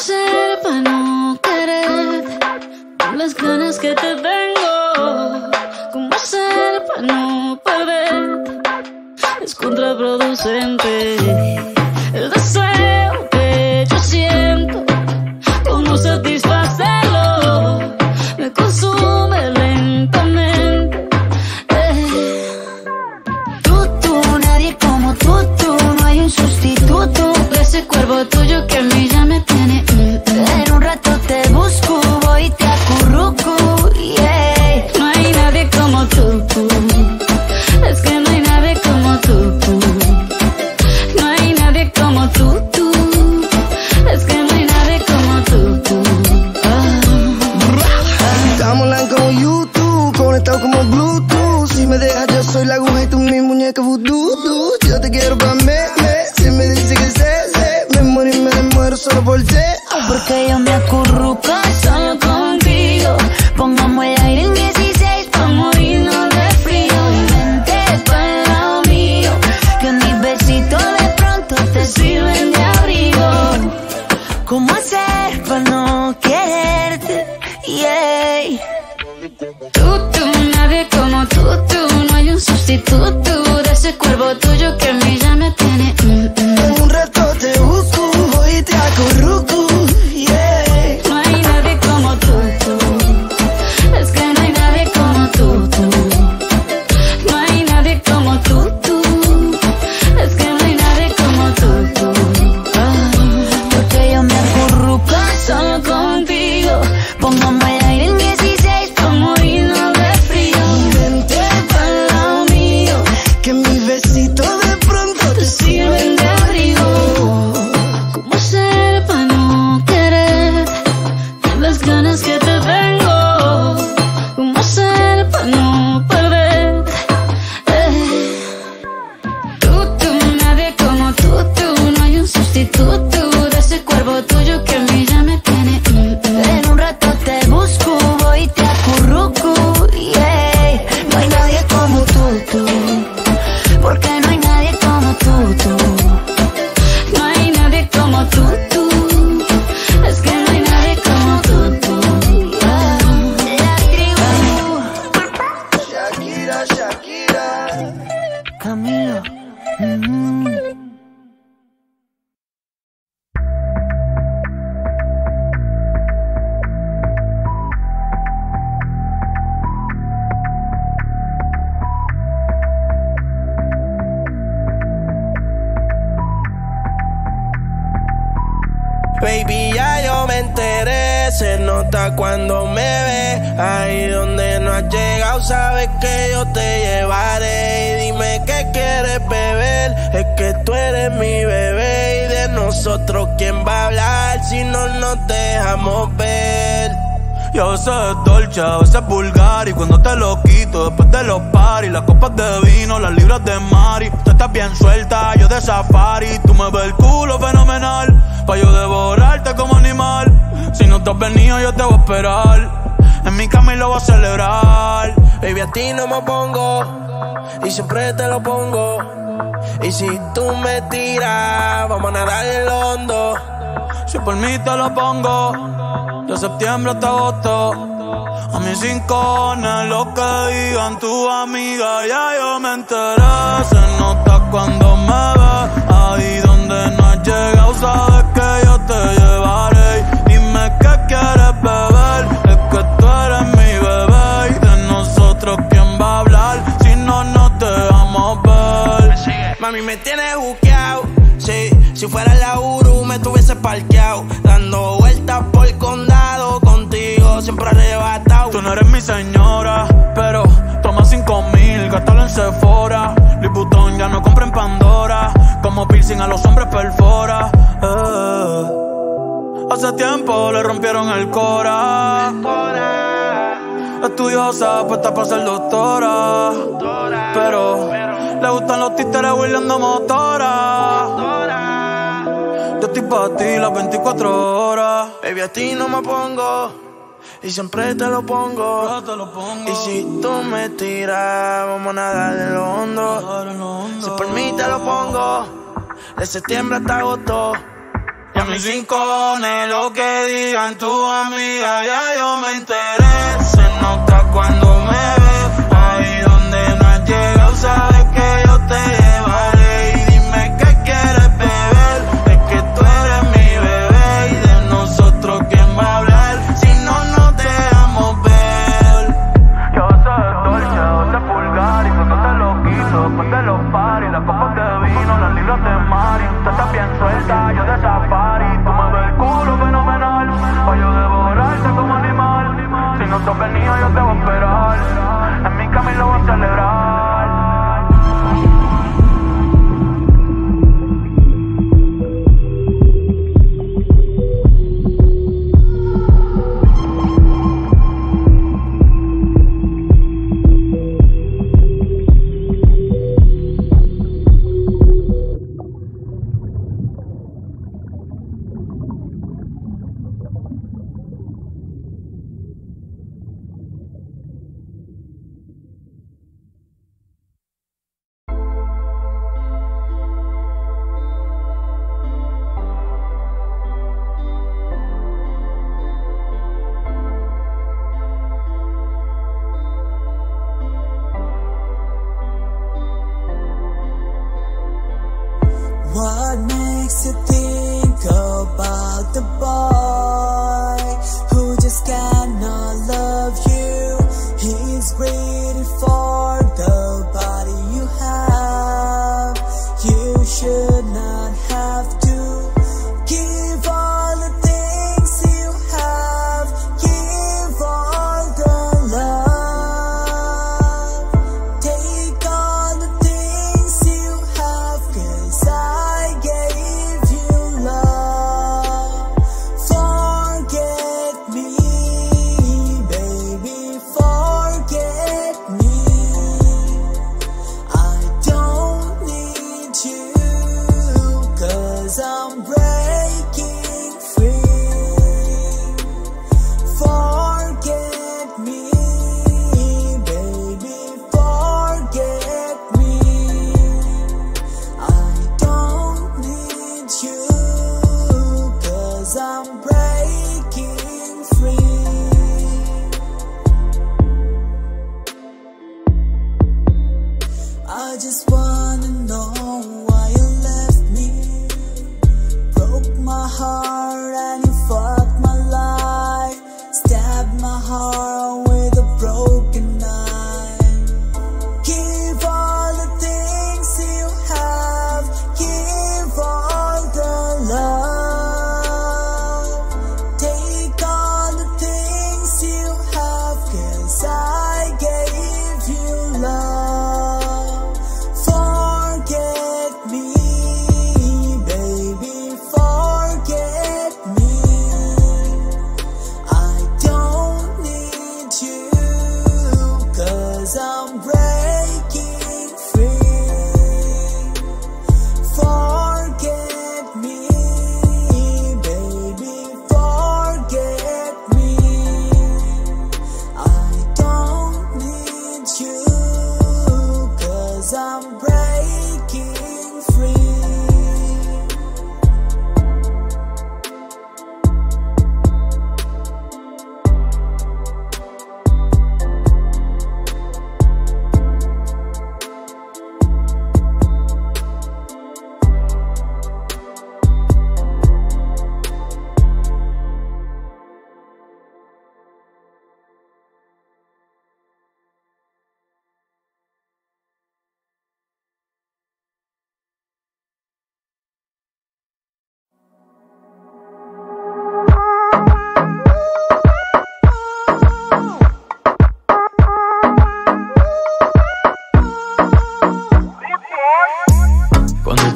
hacer para no querer? Con las ganas que te tengo. ¿Cómo hacer para no perder? Es contraproducente. El deseo que yo siento. ¿Cómo satisfacerlo? Me consume lentamente. Eh. Tú, tú, nadie como tú, tú, no hay un sustituto. De ese cuerpo tuyo que a mí ya me cuando me ve. Ahí donde no has llegado, sabes que yo te llevaré. Y dime qué quieres beber, es que tú eres mi bebé. Y de nosotros, ¿quién va a hablar si no nos dejamos ver? Y a veces es dolce, a veces es vulgar Y cuando te lo quito, después de los paris Las copas de vino, las libras de mari Tú estás bien suelta, yo de safari Tú me ves el culo fenomenal Pa' yo Si te has venido, yo te voy a esperar En mi cama y lo voy a celebrar Baby, a ti no me pongo y siempre te lo pongo. Y si tú me tiras, vamos a nadar el hondo. Si por mí te lo pongo De septiembre hasta agosto A mis rincones Lo que digan tu amiga Ya yo me enteré Se nota cuando me ves Ahí donde no has llegado Sabes que yo te tienes buqueado. Sí, si fuera la Uru, me tuviese parqueado. Dando vueltas por el condado. Contigo siempre arrebatado. Tú no eres mi señora, pero toma cinco mil, gástalo en Sephora. Liputón ya no compra en Pandora, como piercing a los hombres perfora. Eh. Hace tiempo le rompieron el cora. Estudiosa, puesta para ser doctora. Pero le gustan los títeres huirleando motora. Yo estoy para ti las 24 horas. Baby, a ti no me pongo. Y siempre te lo pongo. Y si tú me tiras, vamos a nadar en lo hondo. Si por mí te lo pongo, de septiembre hasta agosto. Y a mis rincones, lo que digan tu amiga, ya yo me enteré.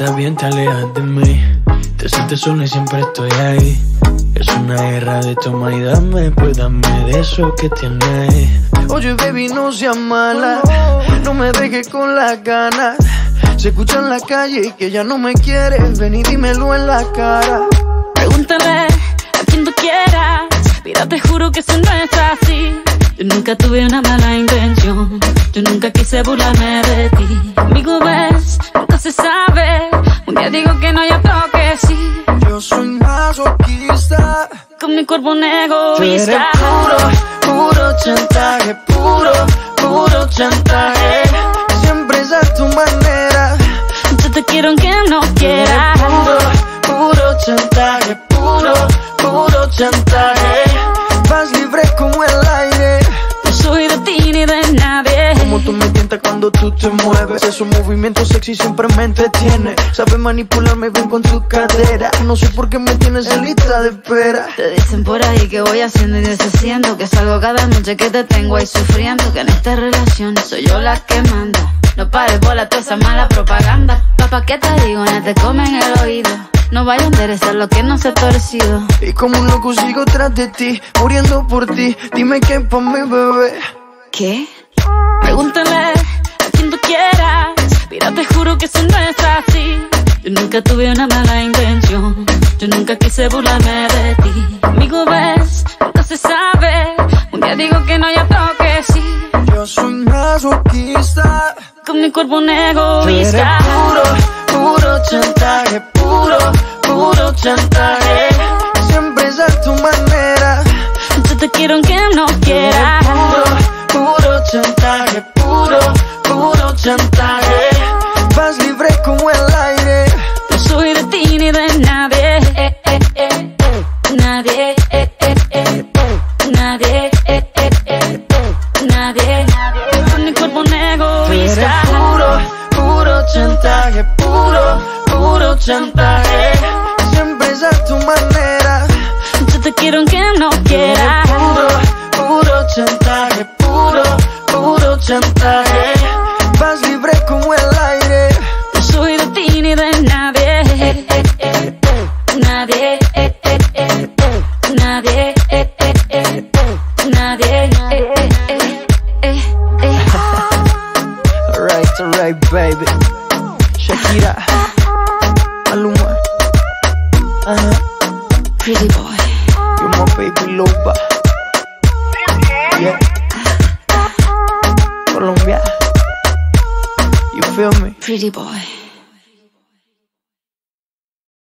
estás bien, te alejas de mí. Te sientes solo y siempre estoy ahí. Es una guerra de toma y dame, pues dame de eso que tienes. Oye, baby, no seas mala. No me dejes con las ganas. Se escucha en la calle que ya no me quieres. Ven y dímelo en la cara. Pregúntale a quien tú quieras. Mira, te juro que eso no es así. Yo nunca tuve una mala intención. Yo nunca quise burlarme de ti. Digo que no, yo creo que sí. Yo soy masoquista. Con mi cuerpo un egoísta. Puro, puro chantaje, puro, puro chantaje te mueves. Esos movimientos sexy siempre me entretiene. Sabes manipularme bien con tu cadera. No sé por qué me tienes en lista de espera. Te dicen por ahí que voy haciendo y deshaciendo Que salgo cada noche que te tengo ahí sufriendo Que en esta relación soy yo la que manda No pares bola toda esa mala propaganda Papá, ¿qué te digo? No te comen el oído No vaya a enderezar lo que no se ha torcido Y como un loco sigo tras de ti, muriendo por ti. Dime qué pa' mi bebé. ¿Qué? Pregúntale quien tú quieras. Mira, te juro que eso no es así. Yo nunca tuve una mala intención. Yo nunca quise burlarme de ti. Amigo, ves, nunca se sabe. Un día digo que no, ya toque sí. Yo soy masoquista. Con mi cuerpo un egoísta puro, puro chantaje, puro, puro chantaje. Siempre es a tu manera. Yo te quiero aunque no quieras. Puro, puro chantaje, chantaje. Vas libre como el aire. No soy de ti ni de nadie eh, eh. Nadie eh, eh, eh, eh. Nadie eh, eh, eh, eh. Nadie Con mi cuerpo un Tú eres egoísta puro, puro chantaje, puro, puro chantaje. Siempre es a tu manera. Yo te quiero aunque no quieras Puro, puro chantaje, puro, puro chantaje. Pretty boy